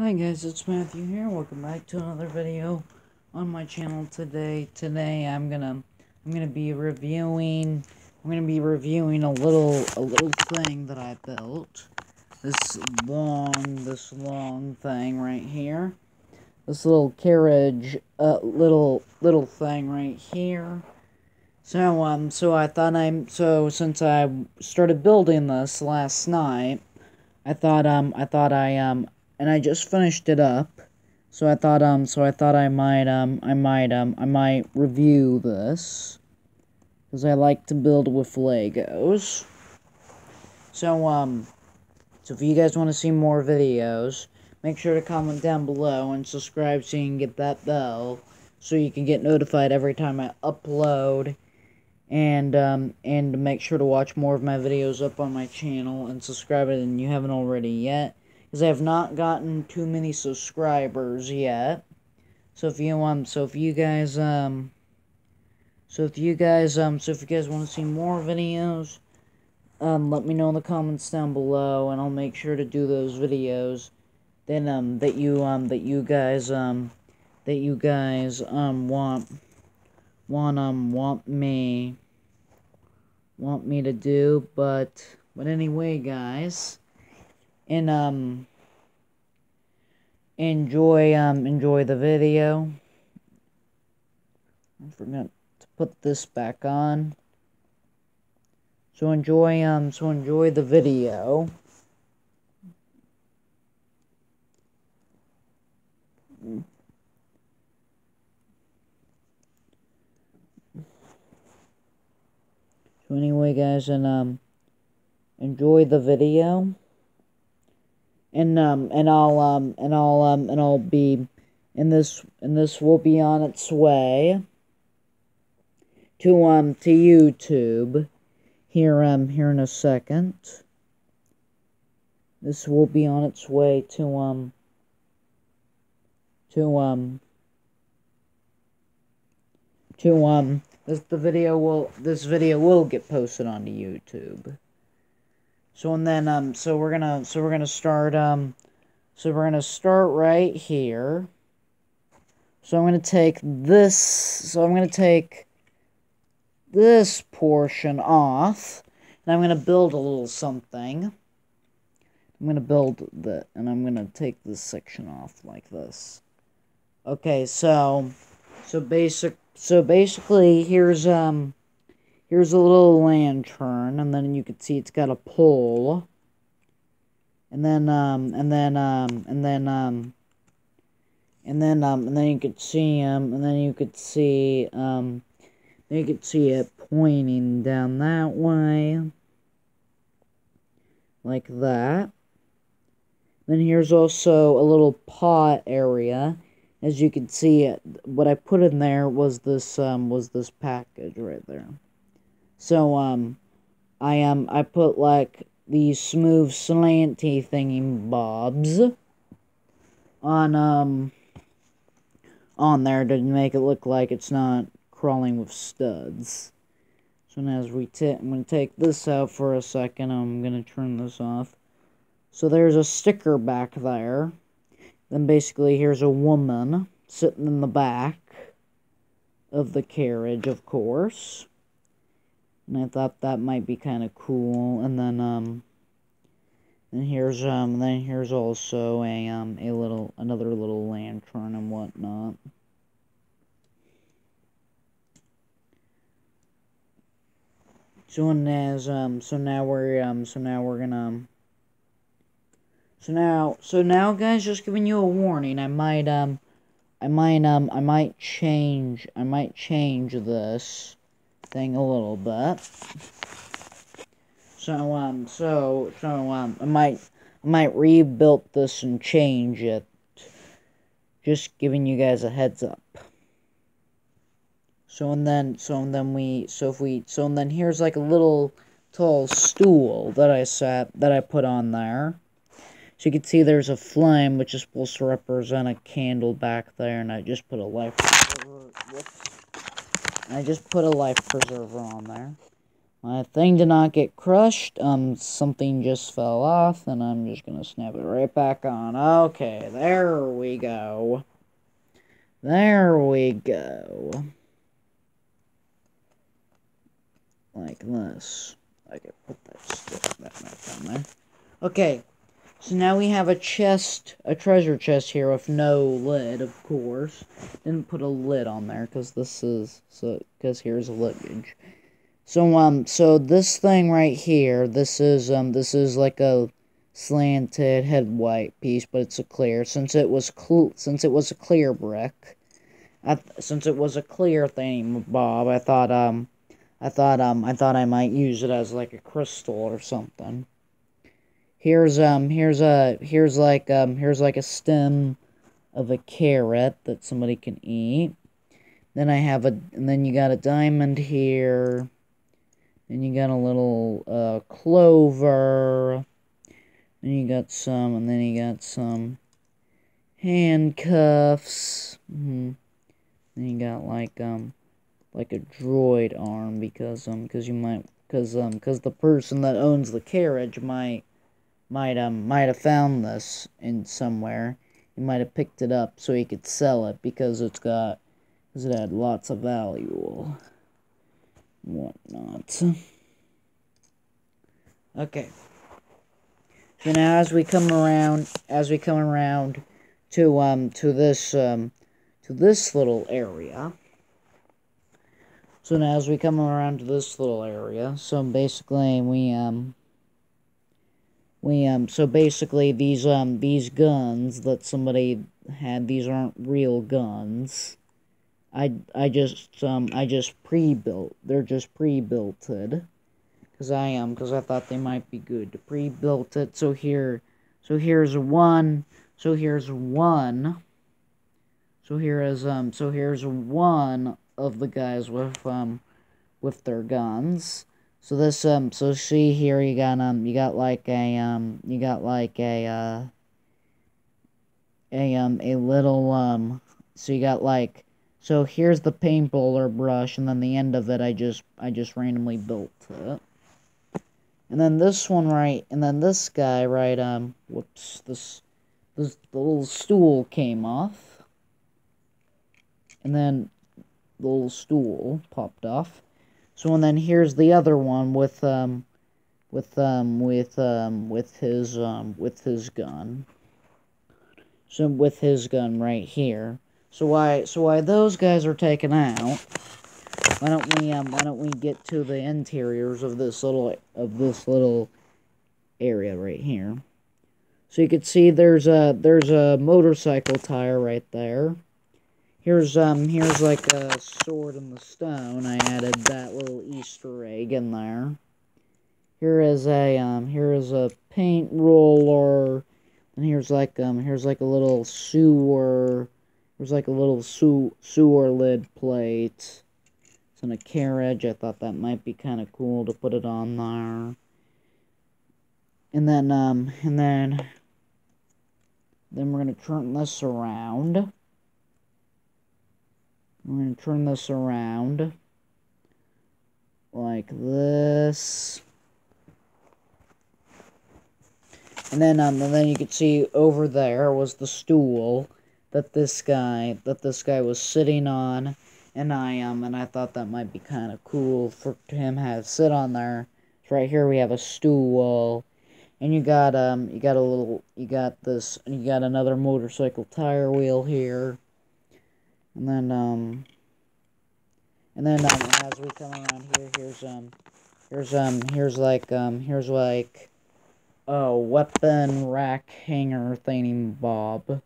Hi guys, it's Matthew here. Welcome back to another video on my channel today. Today I'm gonna I'm gonna be reviewing I'm gonna be reviewing a little a little thing that I built. This long this long thing right here. This little carriage uh little little thing right here. So um so I thought I'm so since I started building this last night I thought um I thought I um and I just finished it up. So I thought um so I thought I might um I might um I might review this cuz I like to build with Legos. So um so if you guys want to see more videos, make sure to comment down below and subscribe so you can get that bell so you can get notified every time I upload and um and make sure to watch more of my videos up on my channel and subscribe if you haven't already yet because I have not gotten too many subscribers yet. So if you um, so if you guys um, so if you guys um, so if you guys want to see more videos, um, let me know in the comments down below, and I'll make sure to do those videos. Then um, that you um, that you guys um, that you guys um want want um want me want me to do, but but anyway, guys and um enjoy um enjoy the video. I forgot to put this back on. So enjoy um so enjoy the video. So anyway guys and um enjoy the video and um and I'll um and I'll um and I'll be and this and this will be on its way to um to YouTube here um here in a second. This will be on its way to um to um to um this the video will this video will get posted onto YouTube. So and then um so we're gonna so we're gonna start um so we're gonna start right here. So I'm gonna take this so I'm gonna take this portion off and I'm gonna build a little something. I'm gonna build the and I'm gonna take this section off like this. Okay, so so basic so basically here's um Here's a little lantern, and then you can see it's got a pole. And then, um, and then, um, and then, um, and then, um, and then you could see him, and then you could see, um, you could see it pointing down that way. Like that. Then here's also a little pot area. As you can see, what I put in there was this, um, was this package right there. So, um, I, um, I put, like, these smooth slanty thingy bobs on, um, on there to make it look like it's not crawling with studs. So now as we take, I'm going to take this out for a second. I'm going to turn this off. So there's a sticker back there. Then basically here's a woman sitting in the back of the carriage, of course. And I thought that might be kind of cool. And then, um, and here's, um, then here's also a, um, a little, another little lantern and whatnot. So and as, um, so now we're, um, so now we're gonna, um, so now, so now, guys, just giving you a warning, I might, um, I might, um, I might change, I might change this thing a little bit. So, um, so, so, um, I might, I might rebuild this and change it. Just giving you guys a heads up. So, and then, so, and then we, so if we, so, and then here's like a little tall stool that I set, that I put on there. So you can see there's a flame, which is supposed to represent a candle back there, and I just put a life I just put a life preserver on there. My thing did not get crushed. Um, something just fell off, and I'm just gonna snap it right back on. Okay, there we go. There we go. Like this. I can put that stick back on there. Okay, so now we have a chest, a treasure chest here with no lid, of course. Didn't put a lid on there because this is so because here's a luggage. So um, so this thing right here, this is um, this is like a slanted head white piece, but it's a clear. Since it was cl since it was a clear brick, I since it was a clear thing, Bob, I thought um, I thought um, I thought I might use it as like a crystal or something. Here's um here's a here's like um here's like a stem of a carrot that somebody can eat. Then I have a and then you got a diamond here. And you got a little uh clover. and you got some and then you got some handcuffs. Mm -hmm. Then you got like um like a droid arm because um because you might because um because the person that owns the carriage might might um might have found this in somewhere. He might have picked it up so he could sell it because it's got because it had lots of value whatnot. Okay. So now as we come around as we come around to um to this um to this little area. So now as we come around to this little area, so basically we um we um so basically these um these guns that somebody had these aren't real guns. I i just um i just pre-built they're just pre-builted. Because i am um, because i thought they might be good to pre-built it. So here so here's one so here's one. So here is um so here's one of the guys with um with their guns so this um so see here you got um you got like a um you got like a uh a um a little um so you got like so here's the paintbrush brush and then the end of it I just I just randomly built it. And then this one right and then this guy right um whoops this this the little stool came off. And then the little stool popped off. So and then here's the other one with um with um with um with his um with his gun. So with his gun right here. So why so why those guys are taken out? Why don't we um why don't we get to the interiors of this little of this little area right here? So you can see there's a there's a motorcycle tire right there. Here's um here's like a sword in the stone. I added that little Easter egg in there. Here is a um here is a paint roller. And here's like um here's like a little sewer there's like a little sew sewer lid plate. It's in a carriage. I thought that might be kind of cool to put it on there. And then um and then then we're gonna turn this around. I'm going to turn this around like this. And then, um, and then you can see over there was the stool that this guy, that this guy was sitting on. And I, um, and I thought that might be kind of cool for him to have sit on there. So right here we have a stool. And you got, um, you got a little, you got this, you got another motorcycle tire wheel here. And then, um, and then, um, as we come around here, here's, um, here's, um, here's like, um, here's like, a weapon rack hanger thingy bob.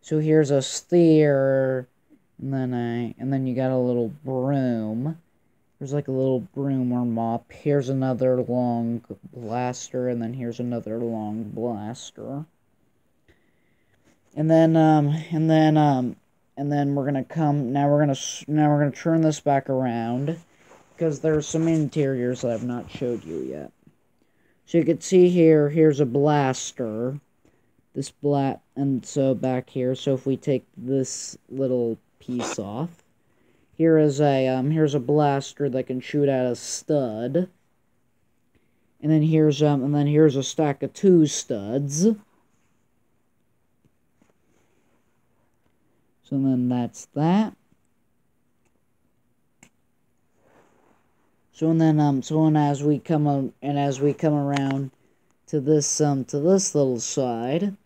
So here's a steer, and then I, and then you got a little broom. There's like a little broom or mop. Here's another long blaster, and then here's another long blaster. And then, um, and then, um, and then we're gonna come now we're gonna now we're gonna turn this back around because there's some interiors that I've not showed you yet. So you can see here here's a blaster. This black and so back here so if we take this little piece off here is a um here's a blaster that can shoot out a stud. And then here's um and then here's a stack of two studs. So then that's that. So and then um so and as we come on and as we come around to this um to this little side,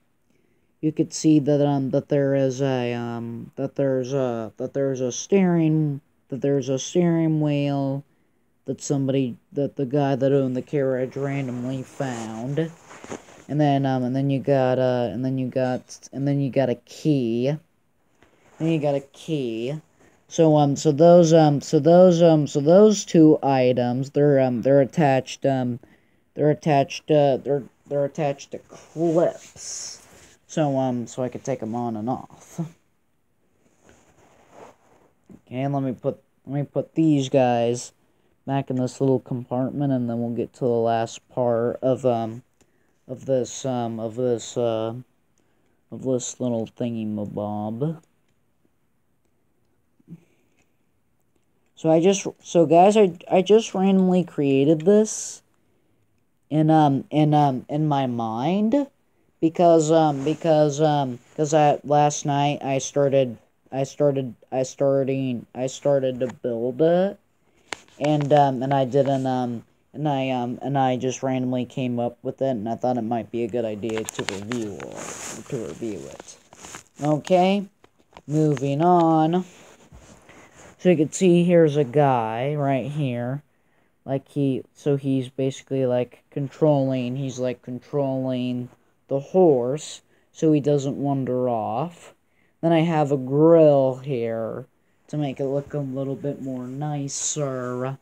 you could see that um that there is a um that there's a that there's a steering that there's a steering wheel that somebody that the guy that owned the carriage randomly found. And then um and then you got uh and then you got and then you got a key. Then you got a key. So um so those um so those um so those two items they're um they're attached um they're attached uh they're they're attached to clips. So um so I could take them on and off. Okay, let me put let me put these guys back in this little compartment and then we'll get to the last part of um of this um of this uh of this little thingy mabob. So I just so guys I I just randomly created this in um in um in my mind because um because um because I last night I started I started I starting I started to build it and um and I didn't um and I um and I just randomly came up with it and I thought it might be a good idea to review or, to review it. Okay, moving on. So you can see here's a guy right here. Like he so he's basically like controlling he's like controlling the horse so he doesn't wander off. Then I have a grill here to make it look a little bit more nicer.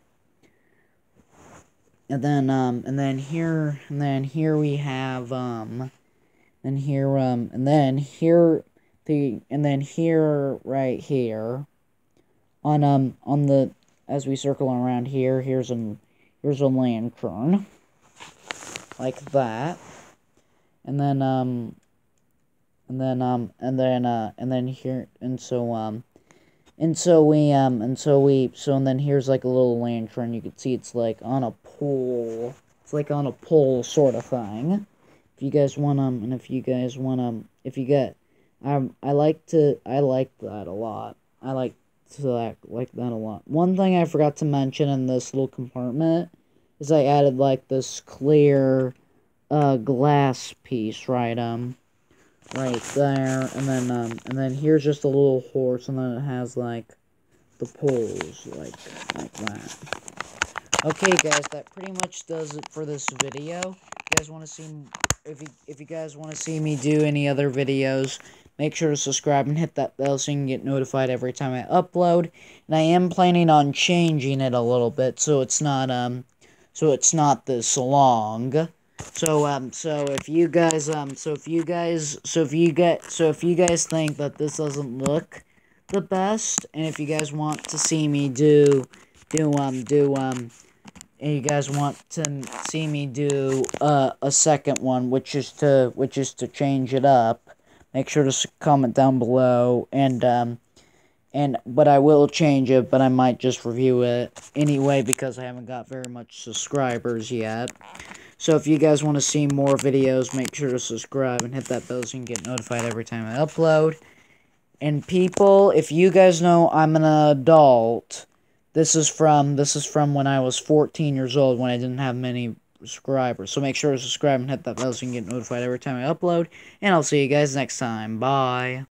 And then um and then here and then here we have um and here um and then here the and then here right here on um on the as we circle around here here's an here's a land lantern like that and then um and then um and then uh and then here and so um and so we, um, and so we, so and then here's like a little lantern. You can see it's like on a pole. It's like on a pole sort of thing. If you guys want um, and if you guys want um, if you get, um, I like to, I like that a lot. I like to like, like that a lot. One thing I forgot to mention in this little compartment is I added like this clear, uh, glass piece, right, um, right there, and then um, and then here's just a little horse, and then it has like the poles, like like that. Okay, guys, that pretty much does it for this video. If you guys want to see, if you if you guys want to see me do any other videos, make sure to subscribe and hit that bell so you can get notified every time I upload. And I am planning on changing it a little bit so it's not um, so it's not this long. So um so if you guys um so if you guys so if you get so if you guys think that this doesn't look the best and if you guys want to see me do do um do um and you guys want to see me do uh, a second one which is to which is to change it up make sure to comment down below and um and but I will change it but I might just review it anyway because I haven't got very much subscribers yet so if you guys want to see more videos, make sure to subscribe and hit that bell so you can get notified every time I upload. And people, if you guys know I'm an adult, this is from this is from when I was 14 years old when I didn't have many subscribers. So make sure to subscribe and hit that bell so you can get notified every time I upload. And I'll see you guys next time. Bye.